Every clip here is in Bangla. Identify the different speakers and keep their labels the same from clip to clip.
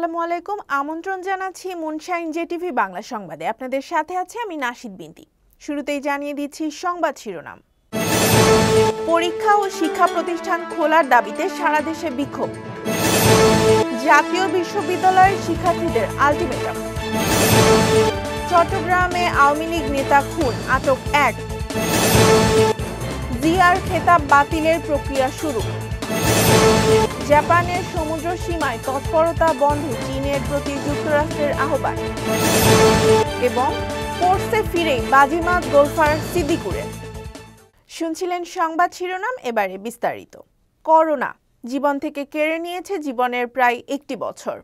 Speaker 1: আসসালামু আলাইকুম। আমন্ত্রণ জানাচ্ছি মুনশাইন জেটিভি বাংলা সংবাদে। আপনাদের সাথে আছে আমি নাশিদ বিনতি। শুরুতেই জানিয়ে দিচ্ছি সংবাদ শিরোনাম। পরীক্ষা ও শিক্ষা প্রতিষ্ঠান খোলার দাবিতে সারা দেশে বিক্ষোভ। জাতীয় বিশ্ববিদ্যালয়ের শিক্ষার্থীদের আলটিমেটাম। চট্টগ্রামে আওয়ামী লীগ নেতা খুন, আটক এক। জিআর খেতাব বাতিলের প্রক্রিয়া শুরু। জাপানের সমুদ্র সীমায় তৎপরতা বন্ধে চীনের প্রতি যুক্তরাষ্ট্রের আহ্বান। এবং স্পোর্টসে ফিরেই বাজিমাত গোলফার সিদ্দিকুরের। শুনছিলেন সংবাদ শিরোনাম, এবারে বিস্তারিত। করোনা জীবন থেকে কেড়ে নিয়েছে জীবনের প্রায় একটি বছর।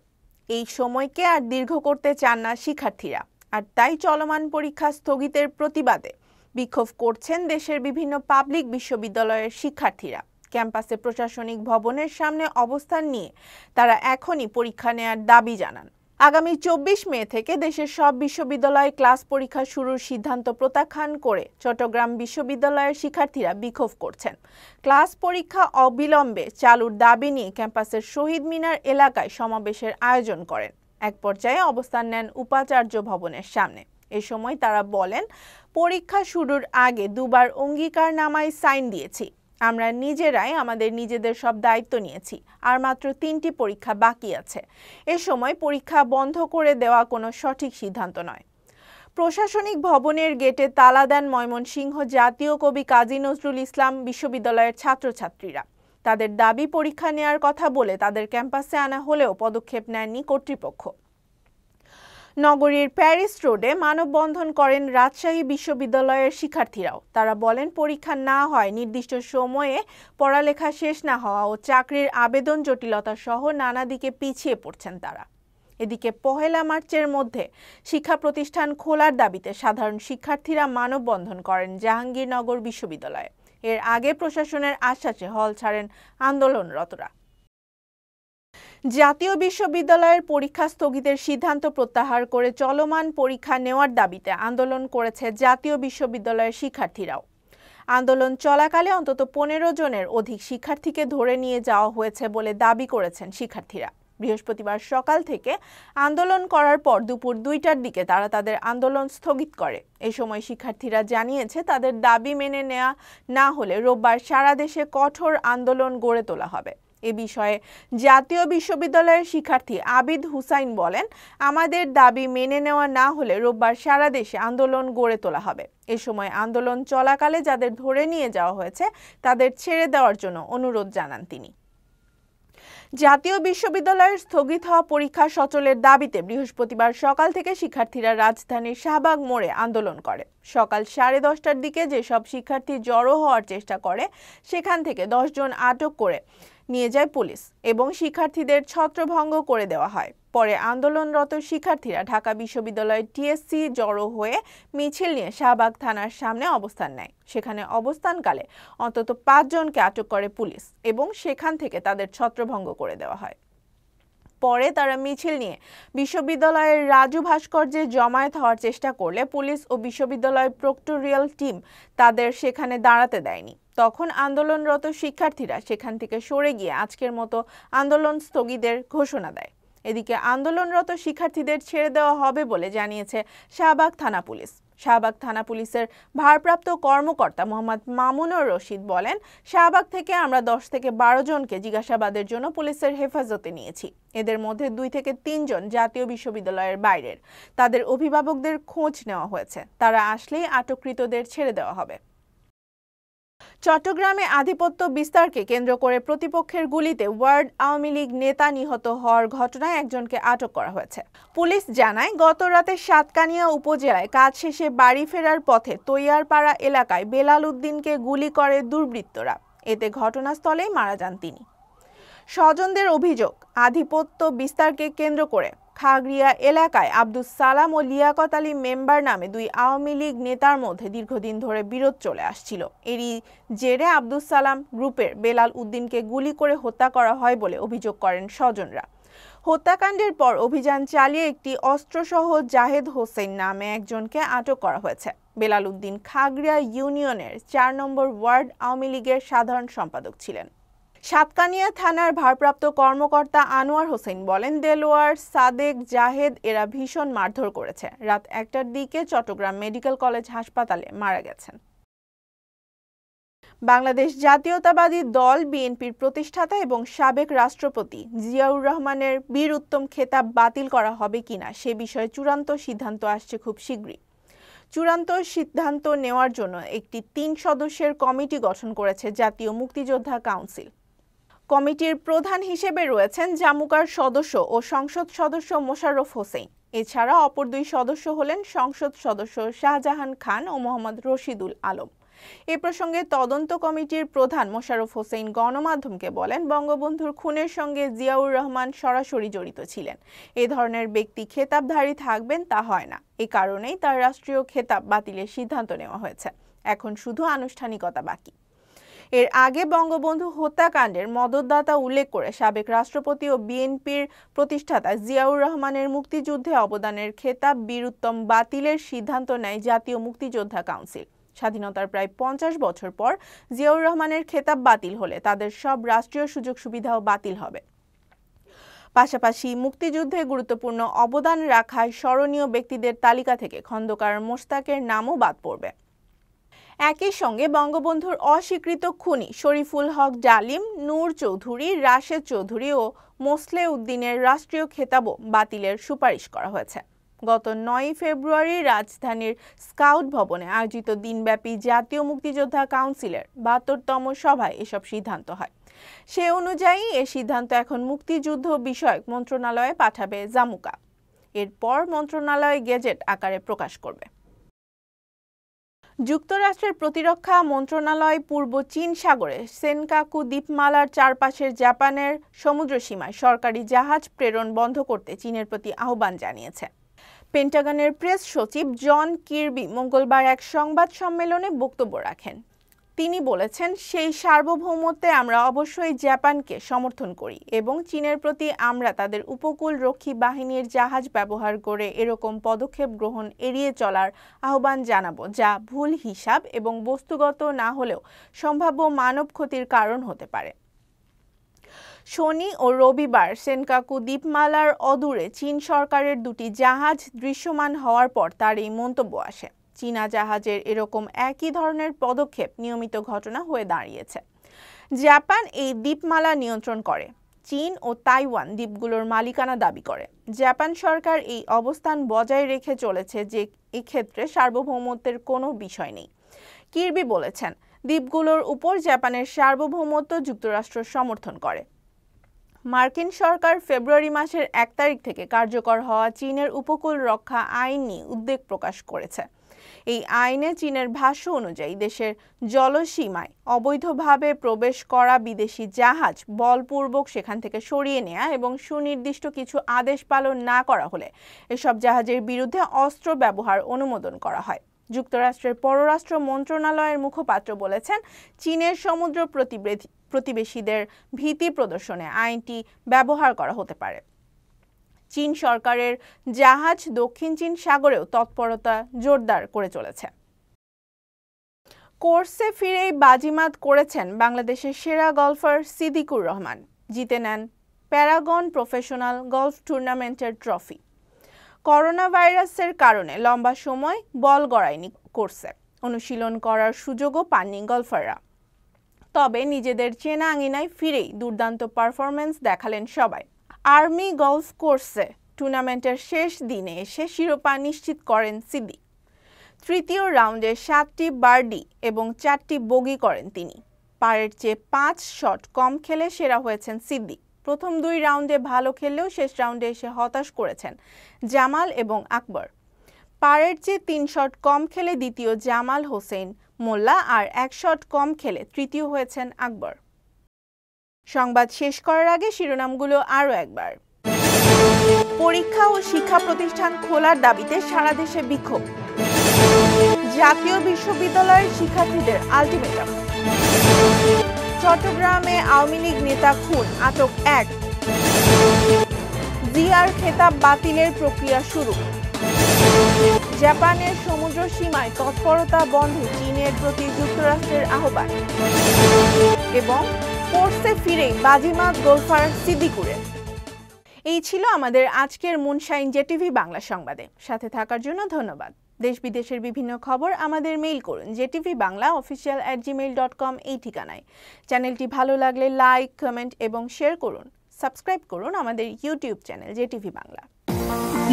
Speaker 1: এই সময়কে আর দীর্ঘ করতে চান না শিক্ষার্থীরা। আর তাই চলমান পরীক্ষা স্থগিতের প্রতিবাদে বিক্ষোভ করছেন দেশের বিভিন্ন পাবলিক বিশ্ববিদ্যালয়ের শিক্ষার্থীরা। ক্যাম্পাসে প্রশাসনিক ভবনের সামনে অবস্থান নিয়ে তারা এখনই পরীক্ষা নেয়ার দাবি জানান। আগামী চব্বিশ মে থেকে দেশের সব বিশ্ববিদ্যালয়ে ক্লাস পরীক্ষা শুরুর সিদ্ধান্ত প্রত্যাখ্যান করে চট্টগ্রাম বিশ্ববিদ্যালয়ের শিক্ষার্থীরা বিক্ষোভ করছেন। ক্লাস পরীক্ষা অবিলম্বে চালুর দাবি নিয়ে ক্যাম্পাসের শহীদ মিনার এলাকায় সমাবেশের আয়োজন করেন। এক পর্যায়ে অবস্থান নেন উপাচার্য ভবনের সামনে। এ সময় তারা বলেন, পরীক্ষা শুরুর আগে দুবার অঙ্গীকারনামায় সাইন দিয়েছি। আমরা নিজেরাই আমাদের নিজেদের সব দায়িত্ব নিয়েছি, আর মাত্র তিনটি পরীক্ষা বাকি আছে। এ সময় পরীক্ষা বন্ধ করে দেওয়া কোনো সঠিক সিদ্ধান্ত নয়। প্রশাসনিক ভবনের গেটে তালা দেন ময়মনসিংহ জাতীয় কবি কাজী নজরুল ইসলাম বিশ্ববিদ্যালয়ের ছাত্রছাত্রীরা। তাদের দাবি পরীক্ষা নেয়ার কথা বলে তাদের ক্যাম্পাসে আনা হলেও পদক্ষেপ নেয়নি কর্তৃপক্ষ। নগরীর প্যারিস রোডে মানববন্ধন করেন রাজশাহী বিশ্ববিদ্যালয়ের শিক্ষার্থীরাও। তারা বলেন, পরীক্ষা না হয় নির্দিষ্ট সময়ে পড়ালেখা শেষ না হওয়া ও চাকরির আবেদন জটিলতা সহ নানা দিকে পিছিয়ে পড়ছেন তারা। এদিকে পহেলা মার্চের মধ্যে শিক্ষা প্রতিষ্ঠান খোলার দাবিতে সাধারণ শিক্ষার্থীরা মানববন্ধন করেন জাহাঙ্গীরনগর বিশ্ববিদ্যালয়ে। এর আগে প্রশাসনের আশ্বাসে হল ছাড়েন আন্দোলনরতরা। জাতীয় বিশ্ববিদ্যালয়ের পরীক্ষা স্থগিতের সিদ্ধান্ত প্রত্যাহার করে চলমান পরীক্ষা নেওয়ার দাবিতে আন্দোলন করেছে জাতীয় বিশ্ববিদ্যালয়ের শিক্ষার্থীরাও। আন্দোলন চলাকালে অন্তত পনেরো জনের অধিক শিক্ষার্থীকে ধরে নিয়ে যাওয়া হয়েছে বলে দাবি করেছেন শিক্ষার্থীরা। বৃহস্পতিবার সকাল থেকে আন্দোলন করার পর দুপুর দুইটার দিকে তারা তাদের আন্দোলন স্থগিত করে। এ সময় শিক্ষার্থীরা জানিয়েছে, তাদের দাবি মেনে নেওয়া না হলে রোববার সারা দেশে কঠোর আন্দোলন গড়ে তোলা হবে। এ বিষয়ে। জাতীয় বিশ্ববিদ্যালয়ের শিক্ষার্থী আবিদ হুসাইন বলেন, আমাদের দাবি মেনে নেওয়া না হলে রোববার সারা দেশে আন্দোলন গড়ে তোলা হবে। এ সময় আন্দোলন চলাকালে যাদের ধরে নিয়ে যাওয়া হয়েছে, তাদের ছেড়ে দেওয়ার জন্য অনুরোধ জানান তিনি। জাতীয় বিশ্ববিদ্যালয়ের স্থগিত হওয়া পরীক্ষা সচলের দাবিতে বৃহস্পতিবার সকাল থেকে শিক্ষার্থীরা রাজধানীর শাহবাগ মোড়ে আন্দোলন করে। সকাল সাড়ে দশটার দিকে যেসব শিক্ষার্থী জড়ো হওয়ার চেষ্টা করে, সেখান থেকে দশজন আটক করে নিয়ে যায় পুলিশ এবং শিক্ষার্থীদের ছত্রভঙ্গ করে দেওয়া হয়। পরে আন্দোলনরত শিক্ষার্থীরা ঢাকা বিশ্ববিদ্যালয়ের টিএসসি জড়ো হয়ে মিছিল নিয়ে শাহবাগ থানার সামনে অবস্থান নেয়। সেখানে অবস্থানকালে অন্তত পাঁচজনকে আটক করে পুলিশ এবং সেখান থেকে তাদের ছত্রভঙ্গ করে দেওয়া হয়। পরে তারা মিছিল নিয়ে বিশ্ববিদ্যালয়ের রাজু ভাস্কর্যে জমায়েত হওয়ার চেষ্টা করলে পুলিশ ও বিশ্ববিদ্যালয়ের প্রক্টোরিয়াল টিম তাদের সেখানে দাঁড়াতে দেয়নি। তখন আন্দোলনরত শিক্ষার্থীরা সেখান থেকে সরে গিয়ে আজকের মতো আন্দোলন স্থগিতের ঘোষণা দেয়। এদিকে আন্দোলনরত শিক্ষার্থীদের ছেড়ে দেওয়া হবে বলে জানিয়েছে শাহবাগ থানা পুলিশ। শাহবাগ থানা পুলিশের ভারপ্রাপ্ত কর্মকর্তা মোহাম্মদ মামুনুর রশিদ বলেন, শাহবাগ থেকে আমরা দশ থেকে বারো জনকে জিজ্ঞাসাবাদের জন্য পুলিশের হেফাজতে নিয়েছি। এদের মধ্যে দুই থেকে তিনজন জাতীয় বিশ্ববিদ্যালয়ের বাইরের। তাদের অভিভাবকদের খোঁজ নেওয়া হয়েছে। তারা আসলেই আটককৃতদের ছেড়ে দেওয়া হবে। চট্টগ্রামে আধিপত্য বিস্তারকে কেন্দ্র করে প্রতিপক্ষের গুলিতে ওয়ার্ড আওয়ামী লীগ নেতা নিহত হওয়ার ঘটনায় একজনকে আটক করা হয়েছে। পুলিশ জানায়, গত রাতে সাতকানিয়া উপজেলায় কাজ শেষে বাড়ি ফেরার পথে তৈয়ারপাড়া এলাকায় বেলাল উদ্দিনকে গুলি করে দুর্বৃত্তরা। এতে ঘটনাস্থলেই মারা যান তিনি। স্বজনদের অভিযোগ, আধিপত্য বিস্তারকে কেন্দ্র করে খাগড়িয়া এলাকায় আব্দুস সালাম ও লিয়াকত আলী মেম্বার নামে দুই আওয়ামী লীগ নেতার মধ্যে দীর্ঘদিন ধরে বিরোধ চলে আসছিল। এরই জেরে আব্দুস সালাম গ্রুপের বেলাল উদ্দিনকে গুলি করে হত্যা করা হয় বলে অভিযোগ করেন স্বজনরা। হত্যাকাণ্ডের পর অভিযান চালিয়ে একটি অস্ত্রসহ জাহেদ হোসেন নামে একজনকে আটক করা হয়েছে। বেলাল উদ্দিন খাগড়িয়া ইউনিয়নের চার নম্বর ওয়ার্ড আওয়ামী লীগের সাধারণ সম্পাদক ছিলেন। সাতকানিয়া থানার ভারপ্রাপ্ত কর্মকর্তা আনোয়ার হোসেন বলেন, দেলোয়ার, সাদেক, জাহেদ এরা ভীষণ মারধর করেছে। রাত একটার দিকে চট্টগ্রাম মেডিকেল কলেজ হাসপাতালে মারা গেছেন। বাংলাদেশ জাতীয়তাবাদী দল, বিএনপির প্রতিষ্ঠাতা এবং সাবেক রাষ্ট্রপতি জিয়াউর রহমানের বীর উত্তম খেতাব বাতিল করা হবে কিনা সে বিষয়ে চূড়ান্ত সিদ্ধান্ত আসছে খুব শীঘ্রই। চূড়ান্ত সিদ্ধান্ত নেওয়ার জন্য একটি তিন সদস্যের কমিটি গঠন করেছে জাতীয় মুক্তিযোদ্ধা কাউন্সিল। কমিটির প্রধান হিসেবে রয়েছেন জামুকার সদস্য ও সংসদ সদস্য মোশাররফ হোসেন। এছাড়া অপর দুই সদস্য হলেন সংসদ সদস্য শাহজাহান খান ও মোহাম্মদ রশিদুল আলম। এ প্রসঙ্গে তদন্ত কমিটির প্রধান মোশাররফ হোসেন গণমাধ্যমকে বলেন, বঙ্গবন্ধুর খুনের সঙ্গে জিয়াউর রহমান সরাসরি জড়িত ছিলেন। এ ধরনের ব্যক্তি খেতাবধারী থাকবেন তা হয় না। এ কারণেই তার রাষ্ট্রীয় খেতাব বাতিলের সিদ্ধান্ত নেওয়া হয়েছে। এখন শুধু আনুষ্ঠানিকতা বাকি। এর আগে বঙ্গবন্ধু হত্যাকাণ্ডের মদতদাতা উল্লেখ করে সাবেক রাষ্ট্রপতি ও বিএনপির প্রতিষ্ঠাতা জিয়াউর রহমানের মুক্তিযুদ্ধে অবদানের খেতাব বীরুত্তম বাতিলের সিদ্ধান্ত নেয় জাতীয় মুক্তিযোদ্ধা কাউন্সিল। স্বাধীনতার প্রায় পঞ্চাশ বছর পর জিয়াউর রহমানের খেতাব বাতিল হলে তাদের সব রাষ্ট্রীয় সুযোগ সুবিধাও বাতিল হবে। পাশাপাশি মুক্তিযুদ্ধে গুরুত্বপূর্ণ অবদান রাখায় স্মরণীয় ব্যক্তিদের তালিকা থেকে খন্দকার মোস্তাকের নামও বাদ পড়বে। একই সঙ্গে বঙ্গবন্ধুর অস্বীকৃত খুনি শরীফুল হক ডালিম, নূর চৌধুরী, রাশেদ চৌধুরী ও মোসলে উদ্দিনের রাষ্ট্রীয় খেতাবও বাতিলের সুপারিশ করা হয়েছে। গত নয় ফেব্রুয়ারি রাজধানীর স্কাউট ভবনে আয়োজিত দিনব্যাপী জাতীয় মুক্তিযোদ্ধা কাউন্সিলের বাহাত্তরতম সভায় এসব সিদ্ধান্ত হয়। সে অনুযায়ী এ সিদ্ধান্ত এখন মুক্তিযুদ্ধ বিষয়ক মন্ত্রণালয়ে পাঠাবে জামুকা। এরপর মন্ত্রণালয় গেজেট আকারে প্রকাশ করবে। যুক্তরাষ্ট্রের প্রতিরক্ষা মন্ত্রণালয় পূর্ব চীন সাগরে সেনকাকু দ্বীপমালার চারপাশের জাপানের সমুদ্র সীমায় সরকারি জাহাজ প্রেরণ বন্ধ করতে চীনের প্রতি আহ্বান জানিয়েছে। পেন্টাগনের প্রেস সচিব জন কিরবি মঙ্গলবার এক সংবাদ সম্মেলনে বক্তব্য রাখেন। তিনি বলেছেন, সেই সার্বভৌমত্বে আমরা অবশ্যই জাপানকে সমর্থন করি এবং চীনের প্রতি আমরা তাদের উপকূল রক্ষী বাহিনীর জাহাজ ব্যবহার করে এরকম পদক্ষেপ গ্রহণ এড়িয়ে চলার আহ্বান জানাব, যা ভুল হিসাব এবং বস্তুগত না হলেও সম্ভাব্য মানব ক্ষতির কারণ হতে পারে। শনি ও রবিবার সেনকাকু দ্বীপমালার অদূরে চীন সরকারের দুটি জাহাজ দৃশ্যমান হওয়ার পর তার এই মন্তব্য আসে। চীনা জাহাজের এরকম একই ধরনের পদক্ষেপ নিয়মিত ঘটনা হয়ে দাঁড়িয়েছে। জাপান এই দ্বীপমালা নিয়ন্ত্রণ করে। চীন ও তাইওয়ান দ্বীপগুলোর মালিকানা দাবি করে। জাপান সরকার এই অবস্থান বজায় রেখে চলেছে যে এক্ষেত্রে সার্বভৌমত্বের কোনো বিষয় নেই। কিরবি বলেছেন, দ্বীপগুলোর উপর জাপানের সার্বভৌমত্ব যুক্তরাষ্ট্র সমর্থন করে। মার্কিন সরকার ফেব্রুয়ারি মাসের এক তারিখ থেকে কার্যকর হওয়া চীনের উপকূল রক্ষা আইন নিয়ে উদ্বেগ প্রকাশ করেছে। এই আইনে চীনের ভাষ্য অনুযায়ী দেশের জলসীমায় অবৈধভাবে প্রবেশ করা বিদেশি জাহাজ বলপূর্বক সেখান থেকে সরিয়ে নেয়া এবং সুনির্দিষ্ট কিছু আদেশ পালন না করা হলে এসব জাহাজের বিরুদ্ধে অস্ত্র ব্যবহার অনুমোদন করা হয়। যুক্তরাষ্ট্রের পররাষ্ট্র মন্ত্রণালয়ের মুখপাত্র বলেছেন, চীনের সমুদ্র প্রতিবেশীদের ভীতি প্রদর্শনে আইনটি ব্যবহার করা হতে পারে। চীন সরকারের জাহাজ দক্ষিণ চীন সাগরেও তৎপরতা জোরদার করে চলেছে। কোর্সে ফিরেই বাজিমাত করেছেন বাংলাদেশের সেরা গলফার সিদ্দিকুর রহমান। জিতে নেন প্যারাগন প্রফেশনাল গলফ টুর্নামেন্টের ট্রফি। করোনা ভাইরাসের কারণে লম্বা সময় বল গড়ায়নি কোর্সে। অনুশীলন করার সুযোগও পাননি গলফাররা। তবে নিজেদের চেনা আঙিনায় ফিরেই দুর্দান্ত পারফরমেন্স দেখালেন সবাই। আর্মি গলফ কোর্সে টুর্নামেন্টের শেষ দিনে এসে শিরোপা নিশ্চিত করেন সিদ্দিক। তৃতীয় রাউন্ডে সাতটি বার্ডি এবং চারটি বগি করেন তিনি। পারের চেয়ে পাঁচ শট কম খেলে সেরা হয়েছেন সিদ্দিক। প্রথম দুই রাউন্ডে ভালো খেললেও শেষ রাউন্ডে এসে হতাশ করেছেন জামাল এবং আকবর। পারের চেয়ে তিন শট কম খেলে দ্বিতীয় জামাল হোসেন, মোল্লা আর এক শট কম খেলে তৃতীয় হয়েছেন আকবর। সংবাদ শেষ করার আগে শিরোনামগুলো আরও একবার। পরীক্ষা ও শিক্ষা প্রতিষ্ঠান খোলার দাবিতে সারা দেশে বিক্ষোভ। জাতীয় বিশ্ববিদ্যালয়ের শিক্ষার্থীদের আলটিমেটাম। চট্টগ্রামে আওয়ামী লীগ নেতা খুন, আটক এক। জিআর খেতাব বাতিলের প্রক্রিয়া শুরু। জাপানের সমুদ্র সীমায় তৎপরতা বন্ধে চীনের প্রতি যুক্তরাষ্ট্রের আহ্বান। এবং স্পোর্টসে ফিরে বাজিমাত গোলফার সিদ্দিকুরের এই ছিল আমাদের আজকের মুনশাইন জেটিভি বাংলা সংবাদে। সাথে থাকার জন্য ধন্যবাদ। দেশ বিদেশের বিভিন্ন খবর আমাদের মেইল করুন JTV Bangla official at Gmail dot com এই ঠিকানায়। চ্যানেলটি ভালো লাগলে লাইক, কমেন্ট এবং শেয়ার করুন। সাবস্ক্রাইব করুন আমাদের ইউটিউব চ্যানেল জেটিভি বাংলা।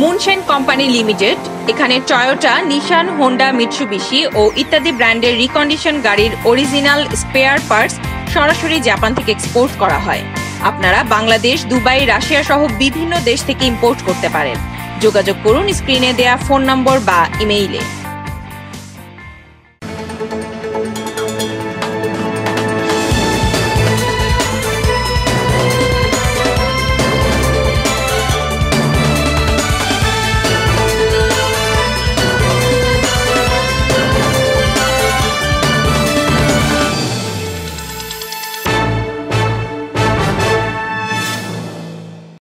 Speaker 2: মুনশেন কোম্পানি লিমিটেড, এখানে টয়োটা নিশান হোন্ডা মিৎসুবিশি ও ইত্যাদি ব্র্যান্ডের রিকন্ডিশন গাড়ির অরিজিনাল স্পেয়ার পার্টস সরাসরি জাপান থেকে এক্সপোর্ট করা হয়। আপনারা বাংলাদেশ, দুবাই, রাশিয়া সহ বিভিন্ন দেশ থেকে ইম্পোর্ট করতে পারেন। যোগাযোগ করুন স্ক্রিনে দেয়া ফোন নম্বর বা ইমেইলে